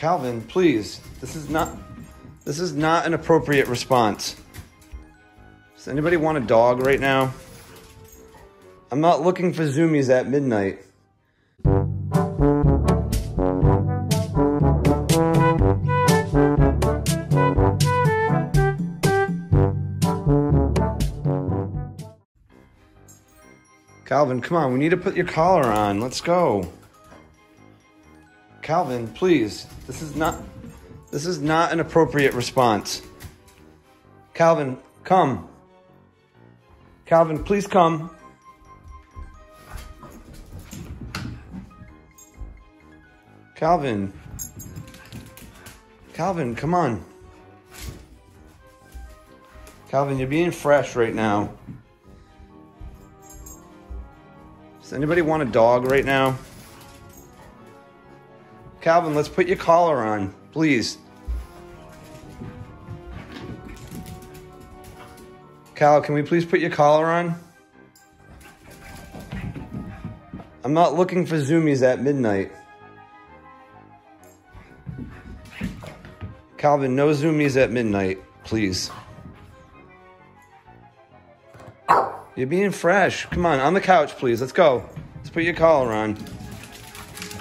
Calvin, please. This is not this is not an appropriate response. Does anybody want a dog right now? I'm not looking for zoomies at midnight. Calvin, come on, we need to put your collar on. Let's go. Calvin, please. This is not this is not an appropriate response. Calvin, come. Calvin, please come. Calvin. Calvin, come on. Calvin, you're being fresh right now. Does anybody want a dog right now? Calvin, let's put your collar on, please. Cal, can we please put your collar on? I'm not looking for zoomies at midnight. Calvin, no zoomies at midnight, please. You're being fresh. Come on, on the couch, please. Let's go. Let's put your collar on.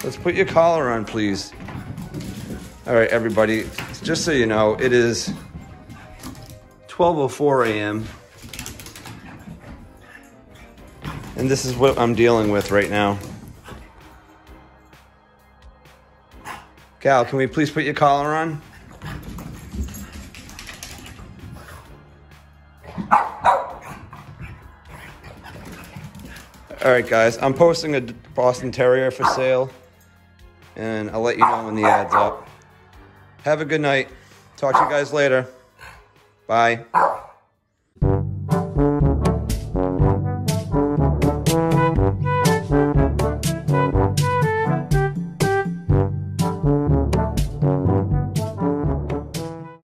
Let's put your collar on, please. All right, everybody, just so you know, it is 12.04 a.m. And this is what I'm dealing with right now. Cal, can we please put your collar on? All right, guys, I'm posting a Boston Terrier for sale, and I'll let you know when the ad's up. Have a good night. Talk to you guys later. Bye.